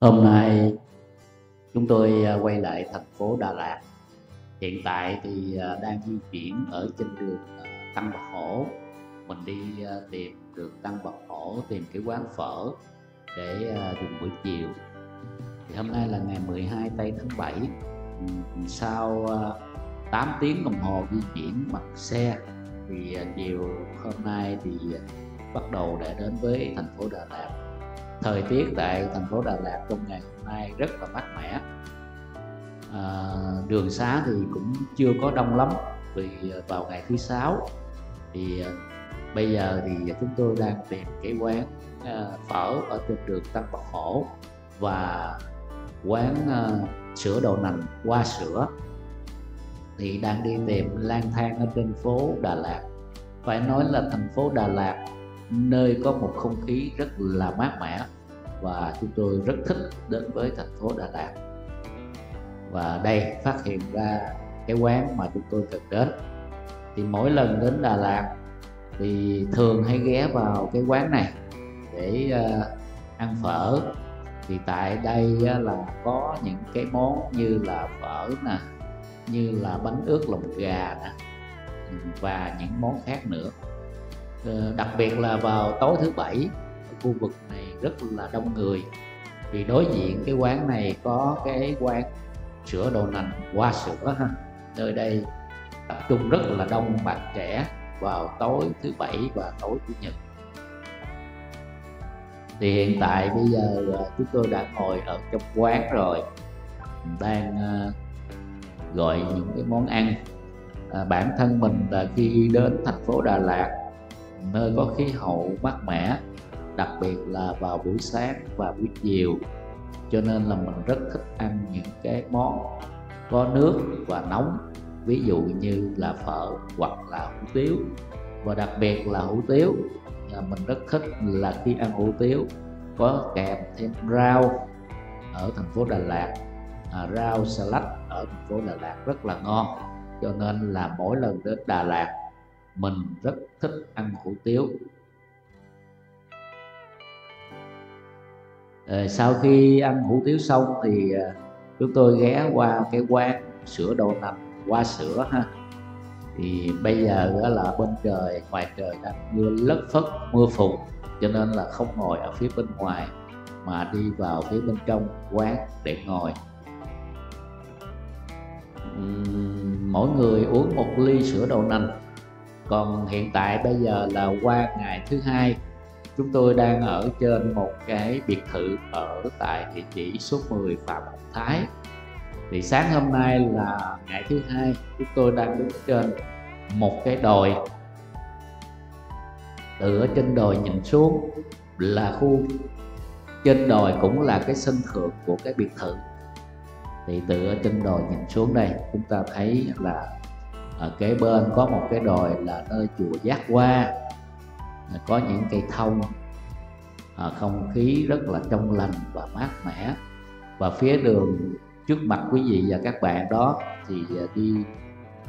Hôm nay chúng tôi à, quay lại thành phố Đà Lạt. Hiện tại thì à, đang di chuyển ở trên đường à, Tăng Bạc Hổ. Mình đi tìm đường Tăng Bạc Hổ tìm cái quán phở để dùng buổi chiều. Thì hôm nay là ngày 12 tây tháng 7. Sau 8 tiếng đồng hồ di chuyển bằng xe, thì chiều hôm nay thì bắt đầu để đến với thành phố Đà Lạt thời tiết tại thành phố Đà Lạt trong ngày hôm nay rất là mát mẻ. À, đường xá thì cũng chưa có đông lắm vì à, vào ngày thứ sáu thì à, bây giờ thì chúng tôi đang tìm cái quán à, phở ở trên đường Tân Bạc Hổ và quán à, sữa đậu nành qua sữa. Thì đang đi tìm lang thang ở trên phố Đà Lạt. Phải nói là thành phố Đà Lạt nơi có một không khí rất là mát mẻ và chúng tôi rất thích đến với thành phố Đà Lạt. Và đây phát hiện ra cái quán mà chúng tôi cần đến. Thì mỗi lần đến Đà Lạt thì thường hay ghé vào cái quán này để uh, ăn phở. Thì tại đây uh, là có những cái món như là phở nè như là bánh ướt lòng gà nè và những món khác nữa. Uh, đặc biệt là vào tối thứ bảy ở khu vực này rất là đông người. Vì đối diện cái quán này có cái quán sữa đậu nành qua sữa ha. Nơi đây tập trung rất là đông bạn trẻ vào tối thứ bảy và tối chủ nhật. Thì hiện tại bây giờ à, chúng tôi đã ngồi ở trong quán rồi. Đang à, gọi những cái món ăn à, bản thân mình là khi đến thành phố Đà Lạt nơi có khí hậu mát mẻ đặc biệt là vào buổi sáng và buổi chiều. Cho nên là mình rất thích ăn những cái món có nước và nóng ví dụ như là phở hoặc là hủ tiếu. Và đặc biệt là hủ tiếu là mình rất thích là khi ăn hủ tiếu có kèm thêm rau ở thành phố Đà Lạt. À, rau salad ở thành phố Đà Lạt rất là ngon. Cho nên là mỗi lần đến Đà Lạt mình rất thích ăn hủ tiếu. Ờ, sau khi ăn hủ tiếu xong thì ờ, chúng tôi ghé qua cái quán sữa đậu nành, qua sữa ha. Thì bây giờ đó là bên trời, ngoài trời đang mưa lất phất, mưa phùn, cho nên là không ngồi ở phía bên ngoài, mà đi vào phía bên trong quán để ngồi. Mỗi người uống một ly sữa đậu nành. Còn hiện tại bây giờ là qua ngày thứ hai chúng tôi đang ở trên một cái biệt thự ở tại địa chỉ số 10 Phạm Hồng Thái. Thì sáng hôm nay là ngày thứ hai, chúng tôi đang đứng trên một cái đồi. Từ ở trên đồi nhìn xuống là khu, trên đồi cũng là cái sân thượng của cái biệt thự. Thì từ ở trên đồi nhìn xuống đây, chúng ta thấy là ở kế bên có một cái đồi là nơi chùa Giác Hoa có những cây thông à, không khí rất là trong lành và mát mẻ. Và phía đường trước mặt quý vị và các bạn đó thì à, đi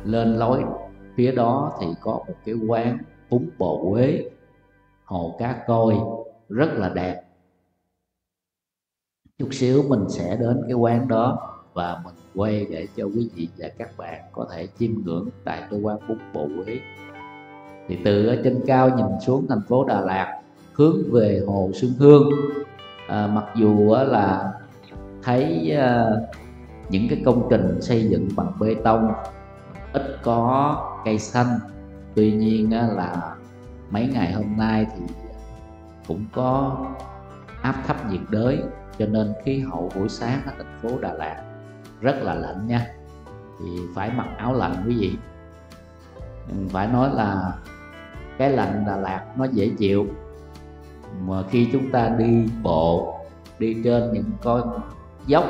lên lối. Phía đó thì có một cái quán bún bò quế hồ cá coi rất là đẹp. Chút xíu mình sẽ đến cái quán đó và mình quay để cho quý vị và các bạn có thể chiêm ngưỡng tại cái quán bún bò quế thì từ ở trên cao nhìn xuống thành phố Đà Lạt hướng về hồ Xuân Hương. À, mặc dù là thấy à, những cái công trình xây dựng bằng bê tông ít có cây xanh. Tuy nhiên là mấy ngày hôm nay thì cũng có áp thấp nhiệt đới cho nên khí hậu buổi sáng ở thành phố Đà Lạt rất là lạnh nha. Thì phải mặc áo lạnh quý vị. Ừ, phải nói là cái lạnh Đà Lạt nó dễ chịu. Mà khi chúng ta đi bộ, đi trên những con dốc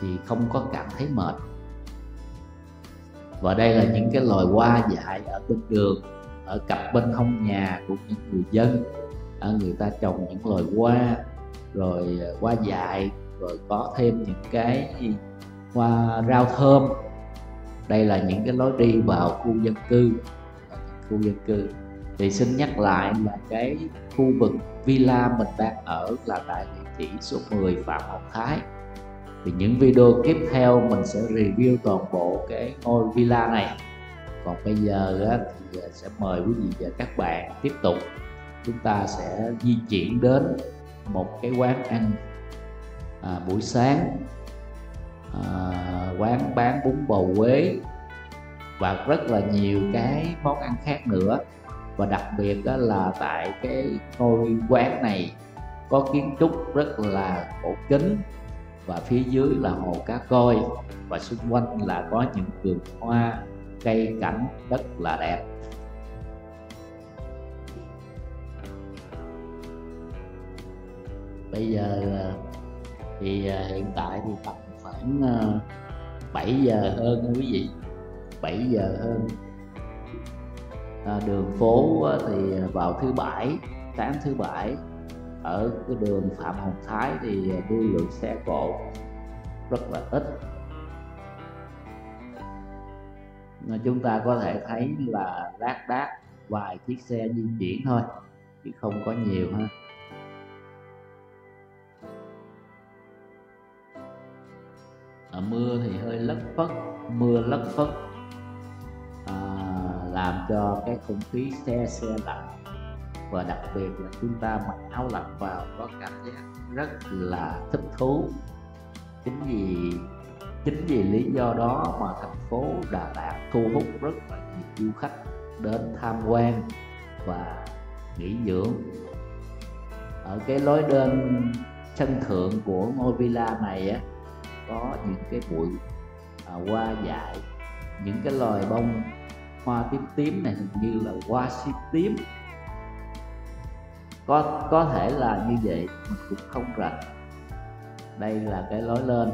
thì không có cảm thấy mệt. Và đây là những cái loài hoa dại ở bên đường, ở cặp bên hông nhà của những người dân. Ở người ta trồng những loài hoa, rồi à, hoa dại rồi có thêm những cái hoa rau thơm. Đây là những cái lối đi vào khu dân cư à, khu dân cư thì xin nhắc lại là cái khu vực villa mình đang ở là tại địa chỉ số 10 Phạm Ngọc Thái. Thì những video tiếp theo mình sẽ review toàn bộ cái ngôi villa này. Còn bây giờ thì à, sẽ mời quý vị và các bạn tiếp tục. Chúng ta sẽ di chuyển đến một cái quán ăn à, buổi sáng. À, quán bán bún bò quế và rất là nhiều cái món ăn khác nữa và đặc biệt đó là tại cái ngôi quán này có kiến trúc rất là cổ kính và phía dưới là hồ cá coi. Và xung quanh là có những vườn hoa, cây cảnh rất là đẹp. Bây giờ à, thì à, hiện tại thì tầm khoảng à, 7 giờ hơn quý vị. 7 giờ hơn. À, đường phố à, thì vào thứ bảy sáng thứ bảy. Ở cái đường Phạm Hồng Thái thì à, lưu lượng xe cộ rất là ít. Chúng ta có thể thấy là lác đác vài chiếc xe di chuyển thôi, chứ không có nhiều ha. Mưa thì hơi lất phất, mưa lất phất làm cho cái không khí xe xe lạnh. Và đặc biệt là chúng ta mặc áo lạnh vào có cảm giác rất là thích thú. Chính vì chính vì lý do đó mà thành phố Đà Lạt thu hút rất là nhiều du khách đến tham quan và nghỉ dưỡng. Ở cái lối lên sân thượng của ngôi villa này á có những cái bụi à, hoa dại những cái loài bông hoa tím tím này hình như là hoa si tím. Có có thể là như vậy mình cũng không rành. Đây là cái lối lên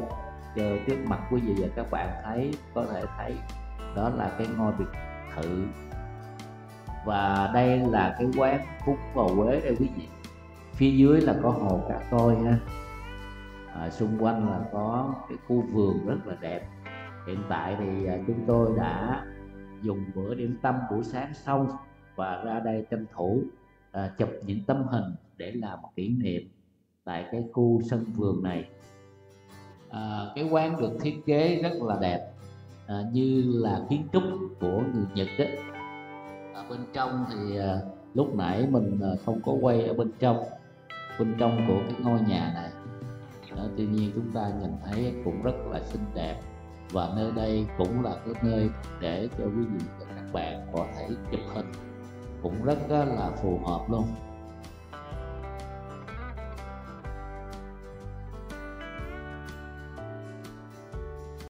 chờ trước mặt quý vị và các bạn thấy có thể thấy. Đó là cái ngôi biệt thự. Và đây là cái quán bún bò quế đây quý vị. Phía dưới là có hồ cá coi ha. À, xung quanh là có cái khu vườn rất là đẹp. Hiện tại thì à, chúng tôi đã dùng bữa điểm tâm buổi sáng xong và ra đây tranh thủ à, chụp những tấm hình để làm kỷ niệm tại cái khu sân vườn này. À, cái quán được thiết kế rất là đẹp à, như là kiến trúc của người Nhật ấy. ở bên trong thì à, lúc nãy mình à, không có quay ở bên trong bên trong của cái ngôi nhà này. À, tuy nhiên chúng ta nhìn thấy cũng rất là xinh đẹp và nơi đây cũng là cái nơi để cho quý vị và các bạn có thể chụp hình. Cũng rất là phù hợp luôn.